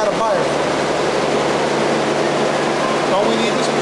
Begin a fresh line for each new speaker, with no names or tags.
All got.
Don't we need this Place?